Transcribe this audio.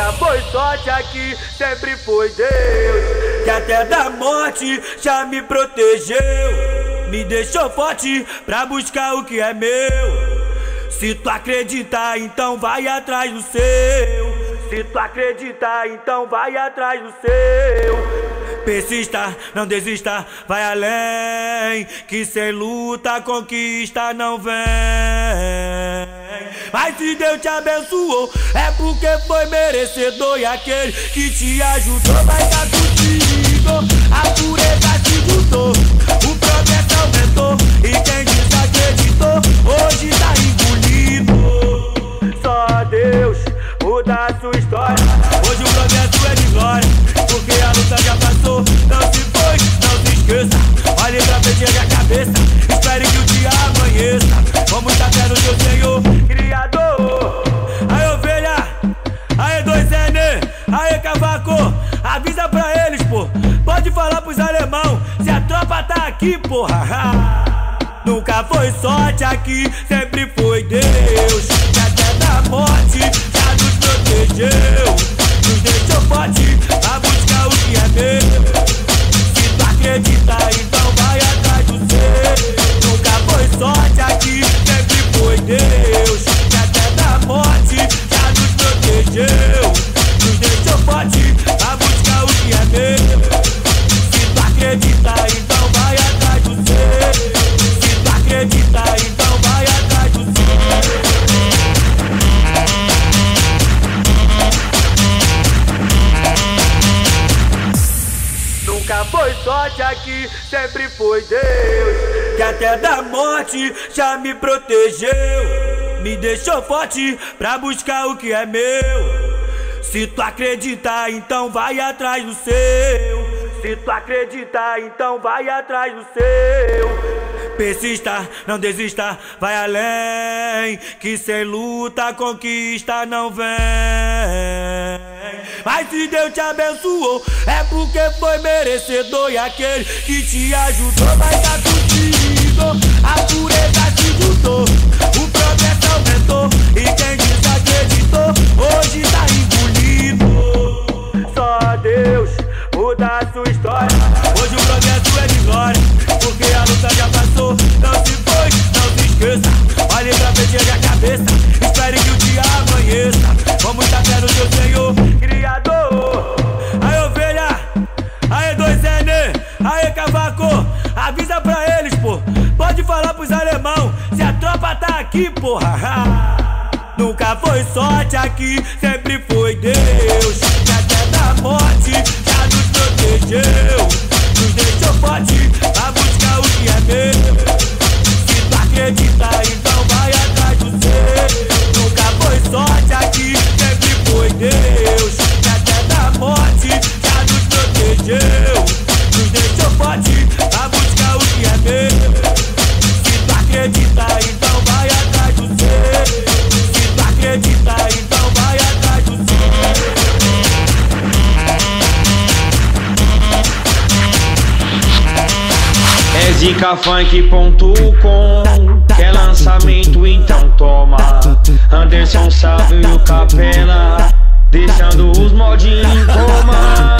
Nunca foi sorte aqui, sempre foi Deus. Que até da morte já me protegeu. Me deixou forte pra buscar o que é meu. Se tu acredita, então vai atrás do seu. Se tu acredita, então vai atrás do seu. Persista, não desista, vai além. Que sem luta conquista não vem. Mas se Deus te abençoou, é porque foi merecedor. E aquele que te ajudou vai estar contigo. A pureza te juntou, o progresso aumentou. E quem desacreditou, hoje tá engolido. Só Deus muda a sua história. Hoje o progresso é de glória, porque a luta já passou. Não se Olhe pra frente e a cabeça. Espere que o dia amanheça. Vamos fé no teu Senhor, Criador. Aí, ovelha, aí, dois N, aí, cavaco. Avisa pra eles, pô. Pode falar pros alemão. Se a tropa tá aqui, porra. Nunca foi sorte aqui, sempre foi Deus. Que até da morte sorte aqui, sempre foi Deus. Que até da morte já me protegeu. Me deixou forte pra buscar o que é meu. Se tu acredita, então vai atrás do seu. Se tu acredita, então vai atrás do seu. Persista, não desista, vai além. Que sem luta conquista não vem. Mas se Deus te abençoou, é porque foi merecedor. E aquele que te ajudou vai estar contigo. A pureza te juntou, o progresso aumentou. Aí, cavaco. Avisa pra eles, pô. Pode falar pros alemão. Se a tropa tá aqui, porra. Nunca foi sorte aqui, sempre foi Deus. Que até da morte já nos protegeu. Nos deixou forte pra buscar o que é meu. Se tu acredita, então vai atrás do seu. Nunca foi sorte aqui, sempre foi Deus. Que até da morte já nos protegeu. zicafunk.com Quer lançamento, então toma. Anderson Salve e o Capena Deixando os modinhos em coma